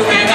You.